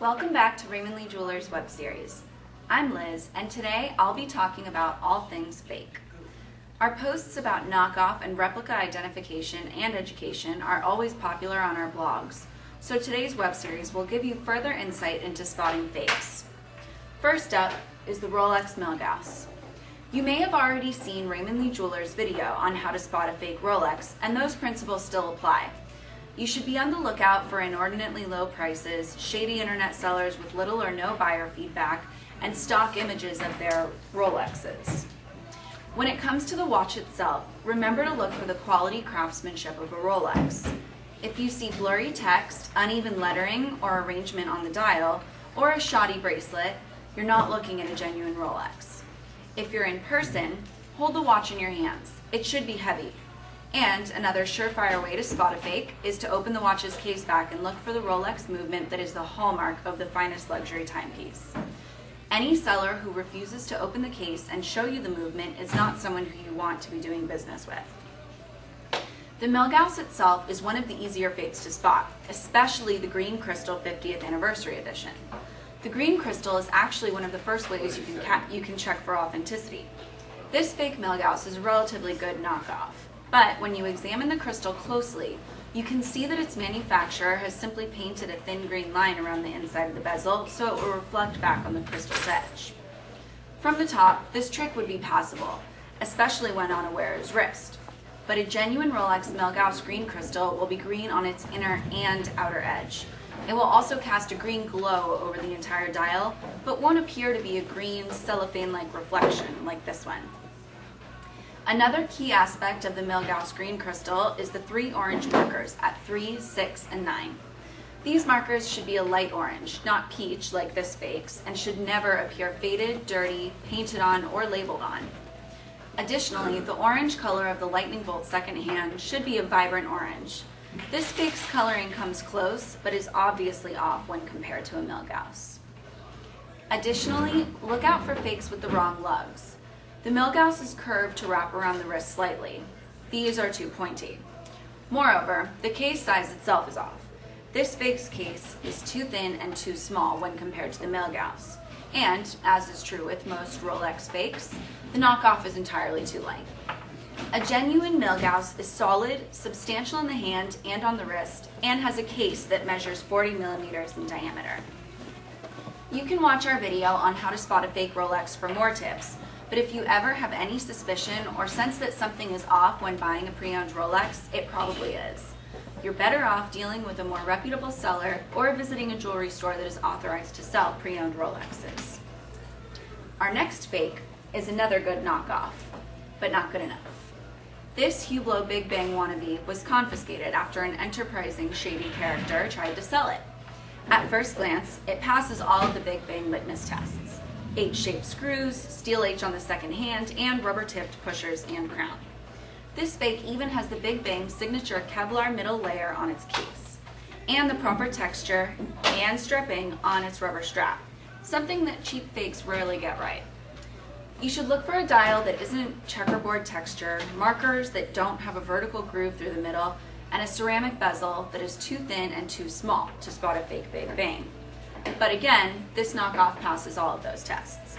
Welcome back to Raymond Lee Jewelers web series. I'm Liz, and today I'll be talking about all things fake. Our posts about knockoff and replica identification and education are always popular on our blogs, so today's web series will give you further insight into spotting fakes. First up is the Rolex Milgauss. You may have already seen Raymond Lee Jewelers video on how to spot a fake Rolex, and those principles still apply. You should be on the lookout for inordinately low prices, shady internet sellers with little or no buyer feedback, and stock images of their Rolexes. When it comes to the watch itself, remember to look for the quality craftsmanship of a Rolex. If you see blurry text, uneven lettering or arrangement on the dial, or a shoddy bracelet, you're not looking at a genuine Rolex. If you're in person, hold the watch in your hands. It should be heavy. And another surefire way to spot a fake is to open the watch's case back and look for the Rolex movement that is the hallmark of the finest luxury timepiece. Any seller who refuses to open the case and show you the movement is not someone who you want to be doing business with. The Milgauss itself is one of the easier fakes to spot, especially the Green Crystal 50th Anniversary Edition. The green crystal is actually one of the first ways you can, you can check for authenticity. This fake Milgauss is a relatively good knockoff. But when you examine the crystal closely, you can see that its manufacturer has simply painted a thin green line around the inside of the bezel so it will reflect back on the crystal's edge. From the top, this trick would be passable, especially when on a wearer's wrist. But a genuine Rolex Milgauss green crystal will be green on its inner and outer edge. It will also cast a green glow over the entire dial, but won't appear to be a green cellophane-like reflection like this one. Another key aspect of the Milgauss green crystal is the three orange markers at 3, 6, and 9. These markers should be a light orange, not peach like this fake's, and should never appear faded, dirty, painted on, or labeled on. Additionally, the orange color of the lightning bolt second hand should be a vibrant orange. This fake's coloring comes close, but is obviously off when compared to a Milgauss. Additionally, look out for fakes with the wrong lugs. The Milgauss is curved to wrap around the wrist slightly. These are too pointy. Moreover, the case size itself is off. This fake's case is too thin and too small when compared to the Milgauss. And, as is true with most Rolex fakes, the knockoff is entirely too light. A genuine Milgauss is solid, substantial in the hand and on the wrist, and has a case that measures 40 millimeters in diameter. You can watch our video on how to spot a fake Rolex for more tips, but if you ever have any suspicion or sense that something is off when buying a pre-owned Rolex, it probably is. You're better off dealing with a more reputable seller or visiting a jewelry store that is authorized to sell pre-owned Rolexes. Our next fake is another good knockoff, but not good enough. This Hublot Big Bang wannabe was confiscated after an enterprising shady character tried to sell it. At first glance, it passes all of the Big Bang litmus tests. H-shaped screws, steel H on the second hand, and rubber-tipped pushers and crown. This fake even has the Big Bang signature Kevlar middle layer on its case, and the proper texture and stripping on its rubber strap, something that cheap fakes rarely get right. You should look for a dial that isn't checkerboard texture, markers that don't have a vertical groove through the middle, and a ceramic bezel that is too thin and too small to spot a fake Big Bang. But again, this knockoff passes all of those tests.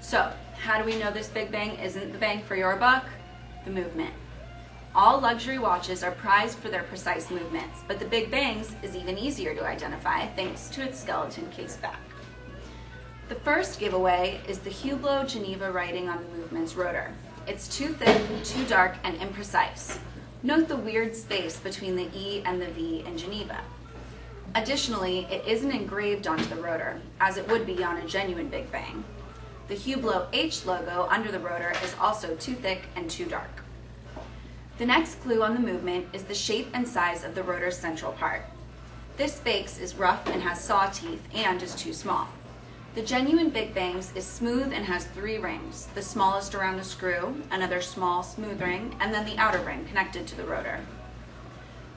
So, how do we know this Big Bang isn't the bang for your buck? The movement. All luxury watches are prized for their precise movements, but the Big Bangs is even easier to identify thanks to its skeleton case back. The first giveaway is the Hublot Geneva writing on the movement's rotor. It's too thin, too dark, and imprecise. Note the weird space between the E and the V in Geneva. Additionally, it isn't engraved onto the rotor, as it would be on a genuine Big Bang. The Hublot H logo under the rotor is also too thick and too dark. The next clue on the movement is the shape and size of the rotor's central part. This Bakes is rough and has saw teeth and is too small. The genuine Big Bangs is smooth and has three rings, the smallest around the screw, another small smooth ring, and then the outer ring connected to the rotor.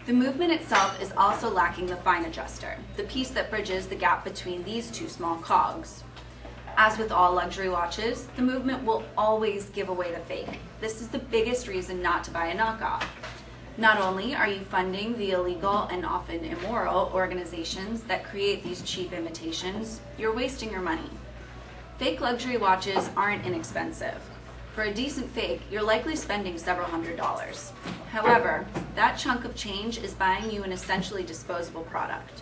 The movement itself is also lacking the fine adjuster, the piece that bridges the gap between these two small cogs. As with all luxury watches, the movement will always give away the fake. This is the biggest reason not to buy a knockoff. Not only are you funding the illegal and often immoral organizations that create these cheap imitations, you're wasting your money. Fake luxury watches aren't inexpensive. For a decent fake, you're likely spending several hundred dollars. However, that chunk of change is buying you an essentially disposable product.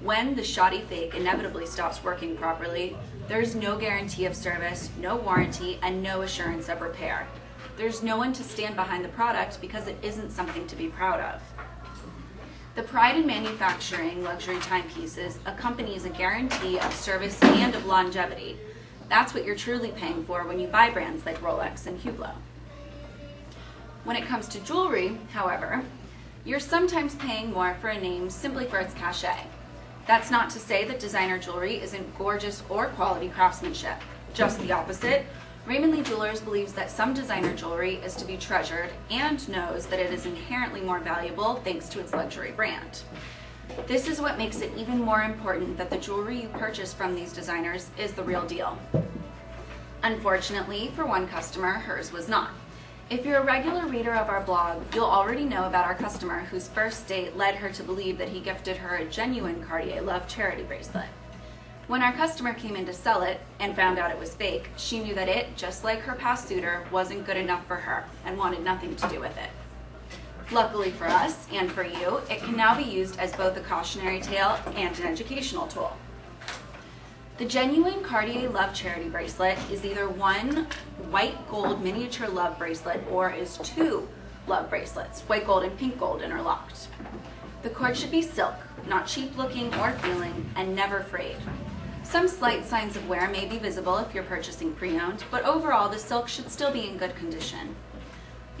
When the shoddy fake inevitably stops working properly, there's no guarantee of service, no warranty, and no assurance of repair. There's no one to stand behind the product because it isn't something to be proud of. The pride in manufacturing luxury timepieces accompanies a guarantee of service and of longevity. That's what you're truly paying for when you buy brands like Rolex and Hublot. When it comes to jewelry, however, you're sometimes paying more for a name simply for its cachet. That's not to say that designer jewelry isn't gorgeous or quality craftsmanship. Just the opposite. Raymond Lee Jewelers believes that some designer jewelry is to be treasured and knows that it is inherently more valuable thanks to its luxury brand. This is what makes it even more important that the jewelry you purchase from these designers is the real deal. Unfortunately, for one customer, hers was not. If you're a regular reader of our blog, you'll already know about our customer whose first date led her to believe that he gifted her a genuine Cartier Love charity bracelet. When our customer came in to sell it and found out it was fake, she knew that it, just like her past suitor, wasn't good enough for her and wanted nothing to do with it. Luckily for us and for you, it can now be used as both a cautionary tale and an educational tool. The genuine Cartier Love Charity bracelet is either one white gold miniature love bracelet or is two love bracelets, white gold and pink gold interlocked. The cord should be silk, not cheap looking or feeling, and never frayed. Some slight signs of wear may be visible if you're purchasing pre-owned, but overall the silk should still be in good condition.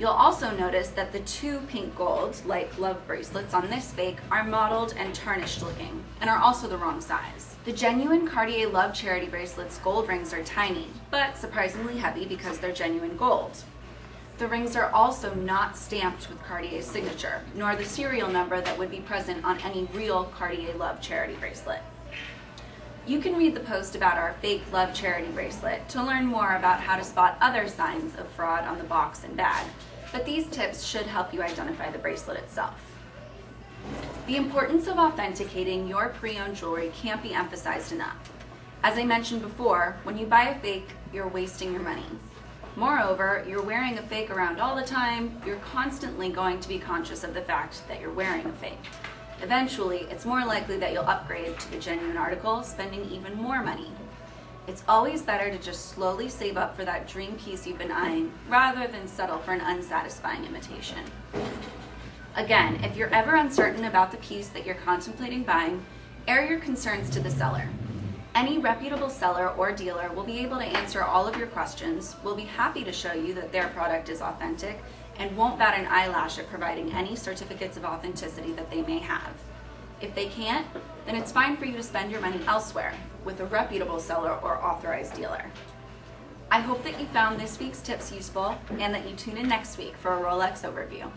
You'll also notice that the two pink golds, like love bracelets on this fake, are mottled and tarnished looking, and are also the wrong size. The genuine Cartier Love Charity bracelets gold rings are tiny, but surprisingly heavy because they're genuine gold. The rings are also not stamped with Cartier's signature, nor the serial number that would be present on any real Cartier Love Charity bracelet. You can read the post about our fake Love Charity bracelet to learn more about how to spot other signs of fraud on the box and bag, but these tips should help you identify the bracelet itself. The importance of authenticating your pre-owned jewelry can't be emphasized enough. As I mentioned before, when you buy a fake, you're wasting your money. Moreover, you're wearing a fake around all the time, you're constantly going to be conscious of the fact that you're wearing a fake. Eventually, it's more likely that you'll upgrade to the genuine article, spending even more money. It's always better to just slowly save up for that dream piece you've been eyeing, rather than settle for an unsatisfying imitation. Again, if you're ever uncertain about the piece that you're contemplating buying, air your concerns to the seller. Any reputable seller or dealer will be able to answer all of your questions, will be happy to show you that their product is authentic, and won't bat an eyelash at providing any certificates of authenticity that they may have. If they can't, then it's fine for you to spend your money elsewhere with a reputable seller or authorized dealer. I hope that you found this week's tips useful and that you tune in next week for a Rolex overview.